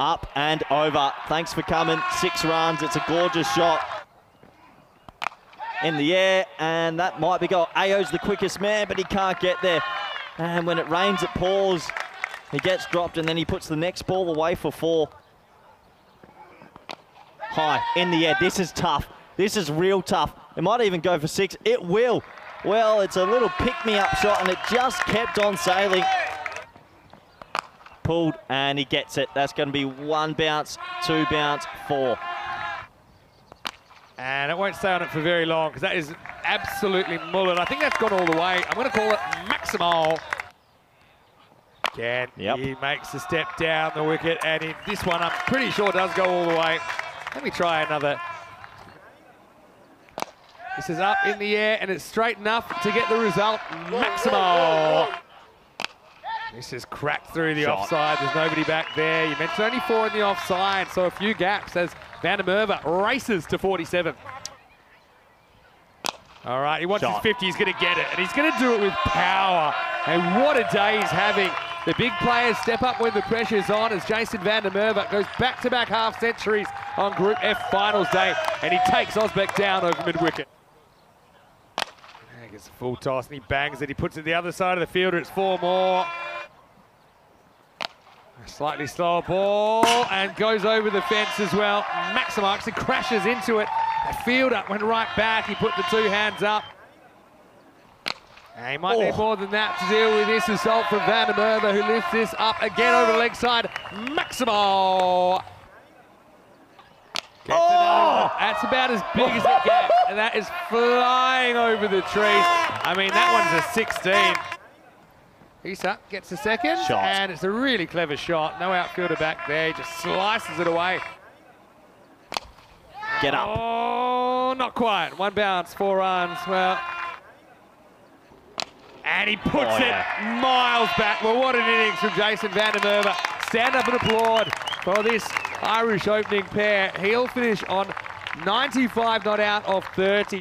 up and over. Thanks for coming. Six runs. It's a gorgeous shot. In the air, and that might be goal. Ayo's the quickest man, but he can't get there. And when it rains, it pours. He gets dropped, and then he puts the next ball away for four. High, in the air. This is tough. This is real tough. It might even go for six. It will. Well, it's a little pick-me-up shot, and it just kept on sailing. Pulled, and he gets it. That's going to be one bounce, two bounce, four. And it won't stay on it for very long because that is absolutely mullet. I think that's gone all the way. I'm going to call it Maximal. Again, Yep. he makes a step down the wicket, and in this one, I'm pretty sure does go all the way. Let me try another. This is up in the air, and it's straight enough to get the result. Maximal. This is cracked through the Shot. offside. There's nobody back there. You mentioned only four in the offside, so a few gaps as Van der Merwe races to 47. All right, he wants Shot. his 50. He's going to get it, and he's going to do it with power. And what a day he's having. The big players step up when the pressure's on as Jason Van der Merwe goes back-to-back half centuries on Group F Finals Day, and he takes Osbeck down over mid-wicket. He gets a full toss and he bangs it. He puts it the other side of the fielder. It's four more. A slightly slower ball and goes over the fence as well. Maximarks and crashes into it. The fielder went right back. He put the two hands up. And he might need Oh. more than that to deal with this assault from Van der Merwe, who lifts this up again over the leg side. Maximal. Gets one. Oh. That's about as big as it gets. And that is flying over the trees. I mean, that one's a ah. 16. Issa gets a second, Shot. and it's a really clever shot. No outfielder back there, he just slices it away. Get up. Oh, not quite. One bounce, four runs. Well, and he puts Oh, it miles back. Well, what an innings from Jason Van der Merwe. Stand up and applaud for this Irish opening pair. He'll finish on 95 not out of 30.